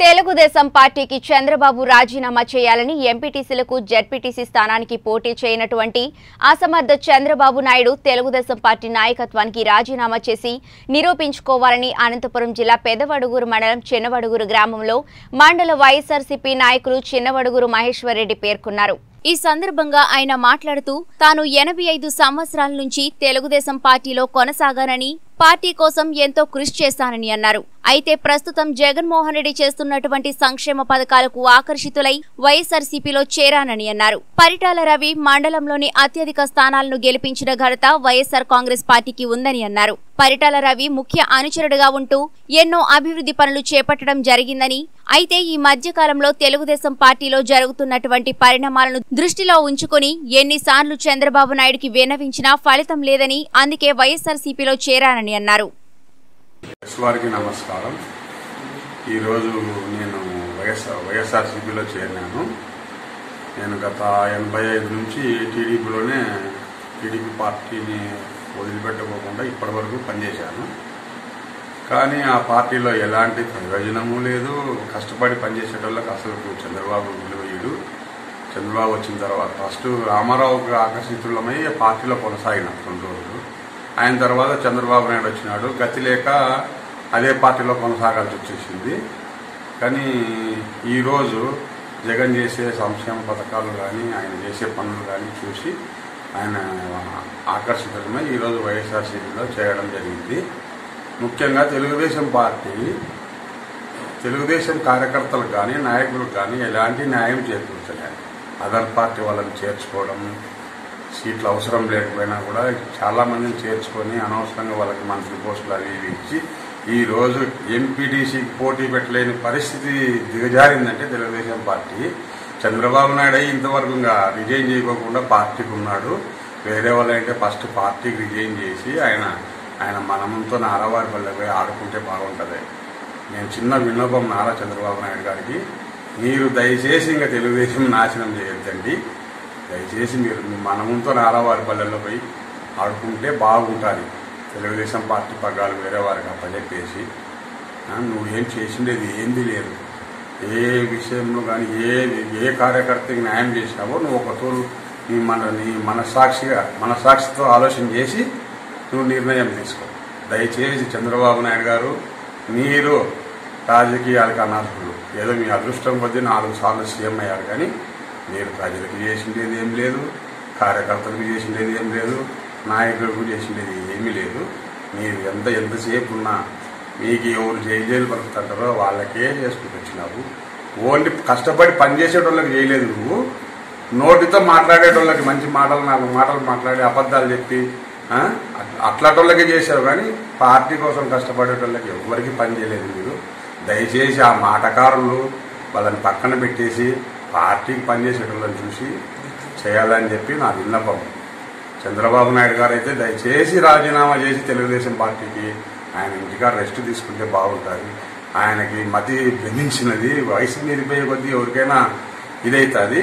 తెలుగుదేశం పార్టీకి చంద్రబాబు రాజీనామా చేయాలని ఎంపీటీసీలకు జెడ్పీటీసీ స్థానానికి పోటీ చేయనటువంటి అసమర్థ చంద్రబాబు నాయుడు తెలుగుదేశం పార్టీ నాయకత్వానికి రాజీనామా చేసి నిరూపించుకోవాలని అనంతపురం జిల్లా పెదవడుగురు మండలం చిన్నవడుగురు గ్రామంలో మండల వైఎస్ఆర్సీపీ నాయకులు చిన్నవడుగురు మహేశ్వర్ రెడ్డి పేర్కొన్నారు. ఈ సందర్భంగా ఆయన మాట్లాడుతూ తాను ఎనభై ఐదు సంవత్సరాల నుంచి తెలుగుదేశం పార్టీలో కొనసాగానని పార్టీ కోసం ఎంతో కృషి చేశానని అన్నారు. అయితే ప్రస్తుతం జగన్మోహన్ రెడ్డి చేస్తున్నటువంటి సంక్షేమ పథకాలకు ఆకర్షితులై వైఎస్ఆర్సీపీలో చేరానని అన్నారు. పరిటాల రవి మండలంలోని అత్యధిక స్థానాలను గెలిపించిన ఘనత వైఎస్ఆర్ కాంగ్రెస్ పార్టీకి ఉందని అన్నారు. పరిటాల రవి ముఖ్య అనుచరుడుగా ఉంటూ ఎన్నో అభివృద్ధి పనులు చేపట్టడం జరిగిందని అయితే ఈ మధ్యకాలంలో తెలుగుదేశం పార్టీలో జరుగుతున్నటువంటి పరిణామాలను దృష్టిలో ఉంచుకుని ఎన్నిసార్లు చంద్రబాబు నాయుడికి విన్నవించినా ఫలితం లేదని అందుకే వైఎస్ఆర్సీపీలో చేరానని అన్నారు. నమస్కారం. ఈరోజు నేను వైఎస్ఆర్ వైఎస్ఆర్సీపీలో చేరినాను. నేను గత ఎనభై ఐదు నుంచి టీడీపీలోనే టీడీపీ పార్టీని వదిలిపెట్టుకోకుండా ఇప్పటివరకు పనిచేశాను. కానీ ఆ పార్టీలో ఎలాంటి ప్రయోజనము లేదు. కష్టపడి పనిచేసేటోళ్ళకి అసలు చంద్రబాబు విలువయుడు చంద్రబాబు వచ్చిన తర్వాత ఫస్ట్ రామారావుకి ఆకర్షితులమై పార్టీలో కొనసాగిన కొన్ని రోజులు. ఆయన తర్వాత చంద్రబాబు నాయుడు వచ్చినాడు. గతి లేక అదే పార్టీలో కొనసాగాల్సి వచ్చేసింది. కానీ ఈరోజు జగన్ చేసే సంక్షేమ పథకాలు కానీ ఆయన చేసే పనులు కానీ చూసి ఆయన ఆకర్షితులమై ఈరోజు వైఎస్ఆర్సీపీలో చేయడం జరిగింది. ముఖ్యంగా తెలుగుదేశం పార్టీ తెలుగుదేశం కార్యకర్తలకు కానీ నాయకులకు కానీ ఎలాంటి న్యాయం చేకూర్చలేదు. అదర్ పార్టీ వాళ్ళని చేర్చుకోవడం సీట్లు అవసరం లేకపోయినా కూడా చాలామందిని చేర్చుకొని అనవసరంగా వాళ్ళకి మంత్రి పోస్టులు అవి ఇవి ఇచ్చి ఈరోజు ఎంపీటీసీకి పోటీ పెట్టలేని పరిస్థితి దిగజారిందంటే తెలుగుదేశం పార్టీ. చంద్రబాబు నాయుడు అయి ఇంతవరకు ఇంకా రిజైన్ చేయకోకుండా పార్టీకి ఉన్నాడు. వేరే వాళ్ళంటే ఫస్ట్ పార్టీకి రిజైన్ చేసి ఆయన ఆయన మనమంతో నారావారి పల్లె పోయి ఆడుకుంటే బాగుంటుంది. నేను చిన్న విన్నపం నారా చంద్రబాబు నాయుడు గారికి మీరు దయచేసి ఇంకా తెలుగుదేశం నాశనం చేయొద్దండి. దయచేసి మీరు మీ మనముతో నారావారి పల్లెల్లో పోయి ఆడుకుంటే బాగుంటుంది. తెలుగుదేశం పార్టీ పగ్గాలు వేరే వారికి అప్పచెప్పేసి నువ్వేం చేసిండేది ఏంది లేదు. ఏ విషయంలో కానీ ఏ ఏ కార్యకర్తకి న్యాయం చేసినావో నువ్వు ఒక తోలు నీ మన నీ మనసాక్షిగా మనసాక్షితో ఆలోచన చేసి నువ్వు నిర్ణయం తీసుకో. దయచేసి చంద్రబాబు నాయుడు గారు మీరు రాజకీయాలకు అనర్హులు. ఏదో మీ అదృష్టం కొద్దీ నాలుగు సార్లు సీఎం అయ్యారు కానీ మీరు ప్రజలకు చేసిండేది ఏం లేదు కార్యకర్తలకు చేసిండేది ఏం లేదు నాయకులకు చేసిండేది ఏమీ లేదు. మీరు ఎంత ఎంతసేపు ఉన్నా మీకు ఎవరు జైలు జైలు పలుకుతుంటారో వాళ్ళకే చేసుకుంటూ వచ్చినావు. ఓన్లీ కష్టపడి పనిచేసేటోళ్ళకి చేయలేదు నువ్వు. నోటితో మాట్లాడేటోళ్ళకి మంచి మాటలు నాలుగు మాటలు మాట్లాడి అబద్ధాలు చెప్పి అట్లాటోళ్ళకే చేశారు కానీ పార్టీ కోసం కష్టపడేటోళ్ళకి ఎవరికి పని చేయలేదు మీరు దయచేసి ఆ మాటకారులు వాళ్ళని పక్కన పెట్టేసి పార్టీకి పనిచేసేటోళ్ళని చూసి చేయాలని చెప్పి నా విన్నపం. చంద్రబాబు నాయుడు గారు అయితే దయచేసి రాజీనామా చేసి తెలుగుదేశం పార్టీకి ఆయన ఇంటికా రెస్ట్ తీసుకుంటే బాగుంటుంది. ఆయనకి మతి బెదించినది వయసు మీరిపోయే కొద్దీ ఎవరికైనా ఇదవుతుంది